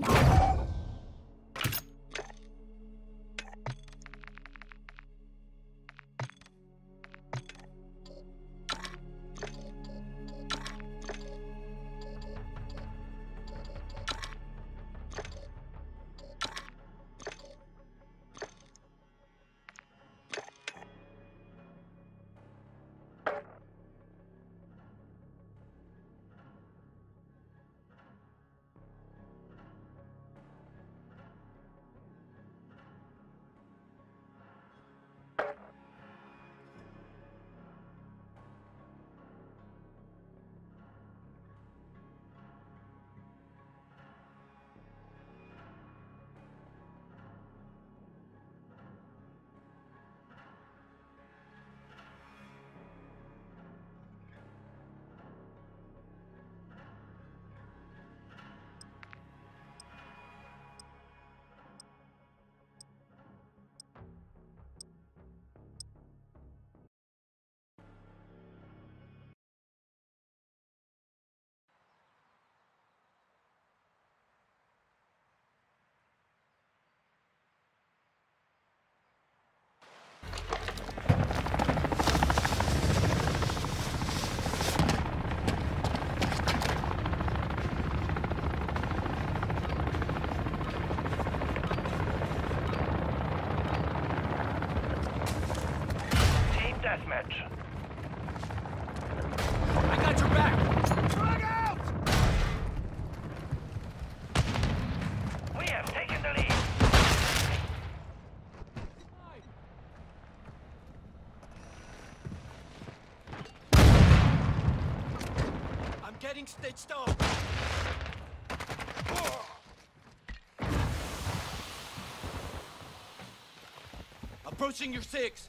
you getting stitched up. Approaching your six.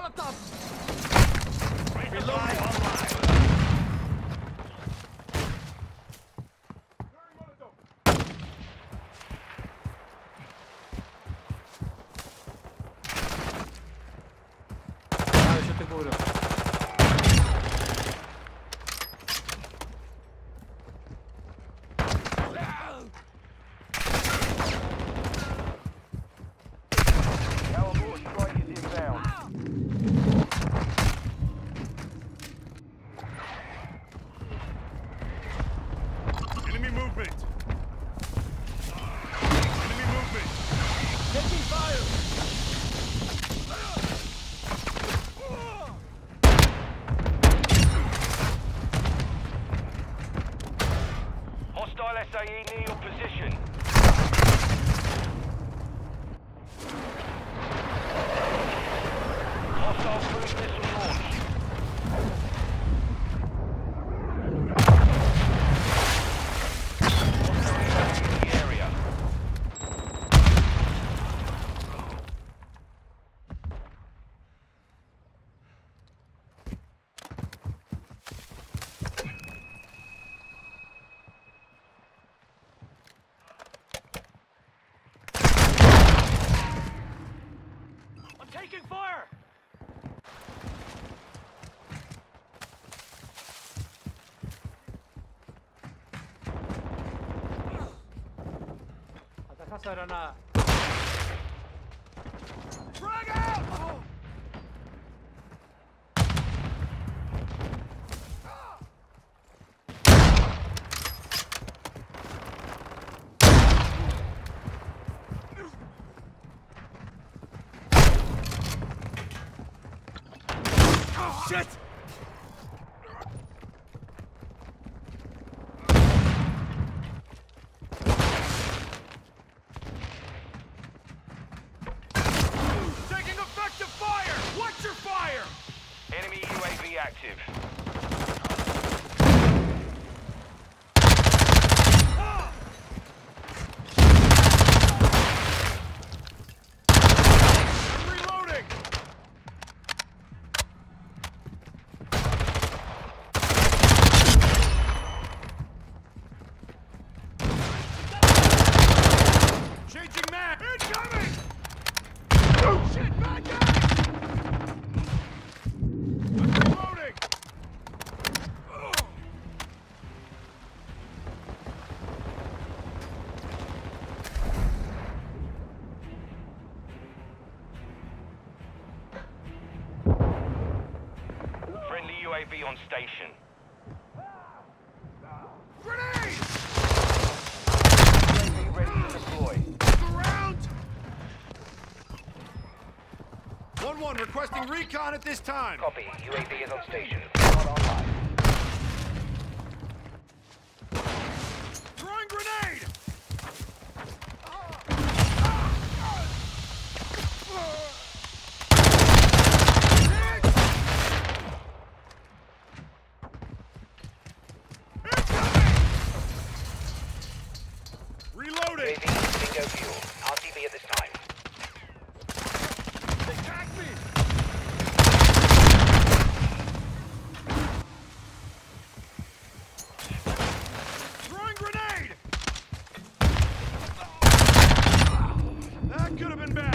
Molotovs! Reloading! Out! Oh, shit! Taking effective fire! Watch your fire! Enemy UAV active. I'm reloading! Changing mag! Incoming! Oh shit, bad guy! I'm reloading! Oh. Friendly UAV on station. Grenade! UAV ready to deploy. Around! 1-1 requesting recon at this time. Copy. UAV is on station. Not online. Throwing grenade! Reloading! UAV bingo fuel. RTB at this time. Attack me! Throwing grenade! That could have been bad.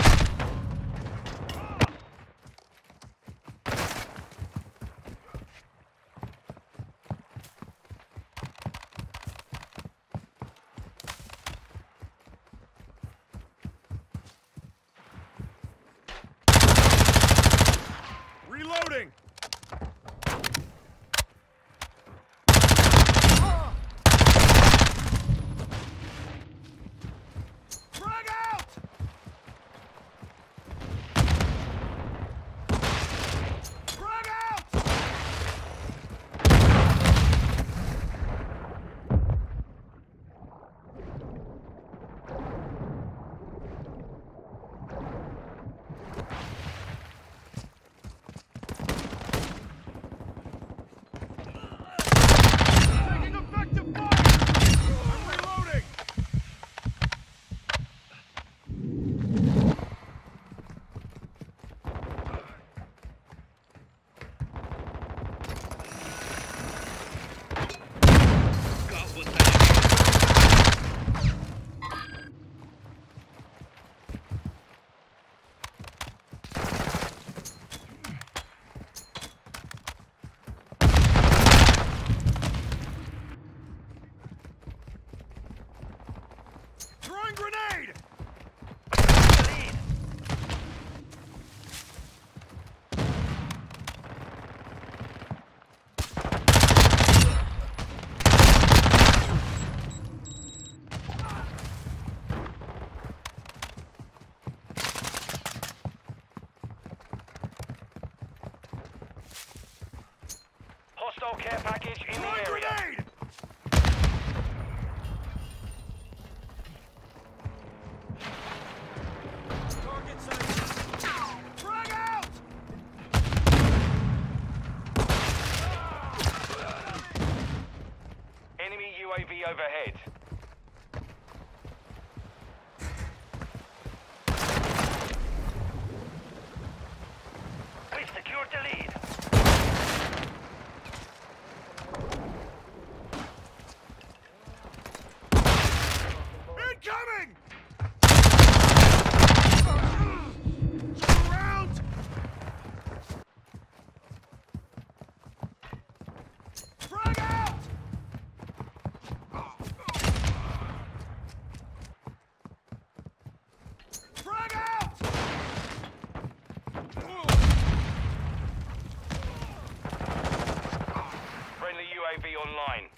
UAV online.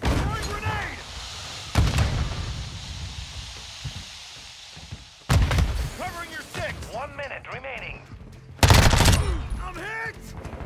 Throwing grenade! Covering your six! One minute remaining. I'm hit!